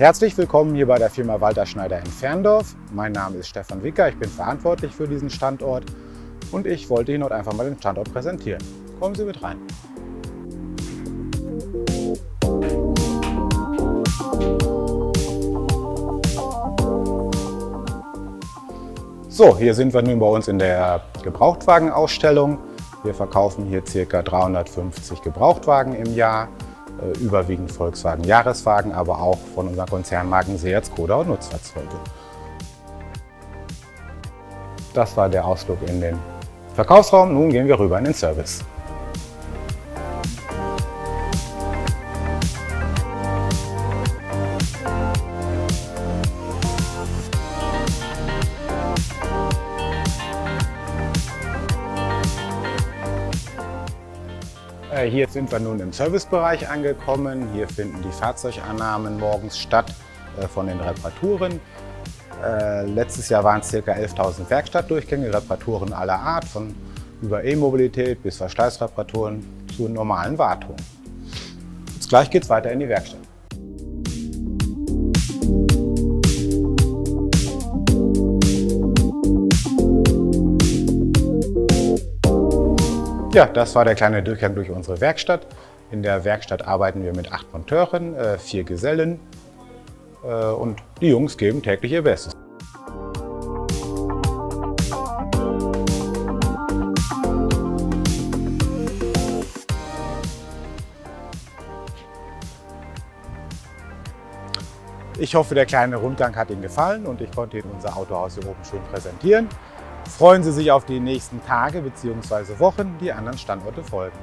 Herzlich willkommen hier bei der Firma Walter Schneider in Ferndorf. Mein Name ist Stefan Wicker, ich bin verantwortlich für diesen Standort und ich wollte Ihnen heute einfach mal den Standort präsentieren. Kommen Sie mit rein. So, hier sind wir nun bei uns in der Gebrauchtwagenausstellung. Wir verkaufen hier ca. 350 Gebrauchtwagen im Jahr, überwiegend Volkswagen Jahreswagen, aber auch von unseren Konzernmarken Seat, Skoda und Nutzfahrzeuge. Das war der Ausflug in den Verkaufsraum. Nun gehen wir rüber in den Service. Hier sind wir nun im Servicebereich angekommen. Hier finden die Fahrzeugannahmen morgens statt äh, von den Reparaturen. Äh, letztes Jahr waren es ca. 11.000 Werkstattdurchgänge, Reparaturen aller Art, von über E-Mobilität bis Verschleißreparaturen zu normalen Wartungen. Jetzt gleich geht es weiter in die Werkstatt. Ja, das war der kleine Durchgang durch unsere Werkstatt. In der Werkstatt arbeiten wir mit acht Monteuren, äh, vier Gesellen äh, und die Jungs geben täglich ihr Bestes. Ich hoffe, der kleine Rundgang hat Ihnen gefallen und ich konnte Ihnen unser Autohaus hier oben schön präsentieren. Freuen Sie sich auf die nächsten Tage bzw. Wochen, die anderen Standorte folgen.